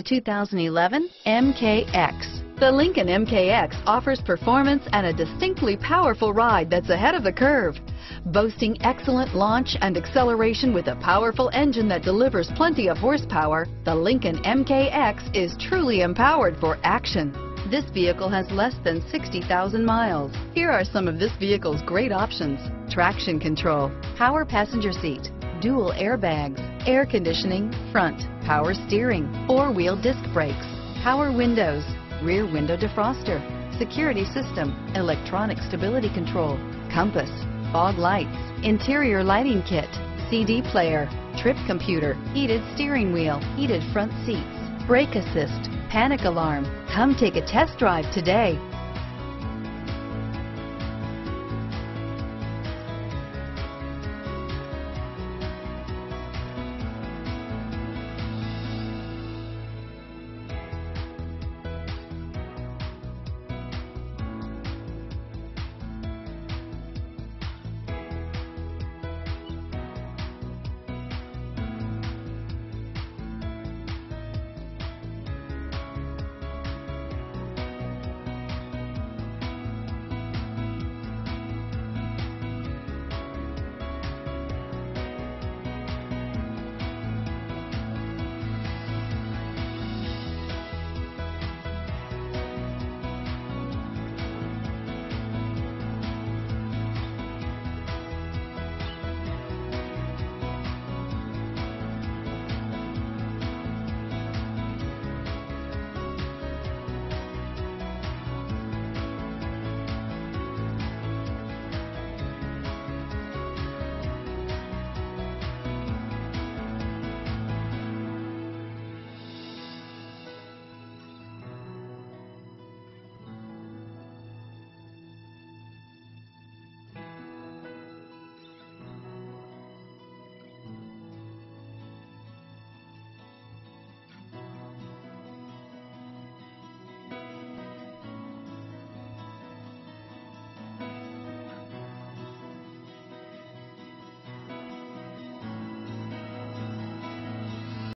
The 2011 MKX. The Lincoln MKX offers performance and a distinctly powerful ride that's ahead of the curve. Boasting excellent launch and acceleration with a powerful engine that delivers plenty of horsepower, the Lincoln MKX is truly empowered for action. This vehicle has less than 60,000 miles. Here are some of this vehicle's great options. Traction control, power passenger seat, dual airbags, air conditioning, front, power steering, four-wheel disc brakes, power windows, rear window defroster, security system, electronic stability control, compass, fog lights, interior lighting kit, CD player, trip computer, heated steering wheel, heated front seats, brake assist, panic alarm. Come take a test drive today.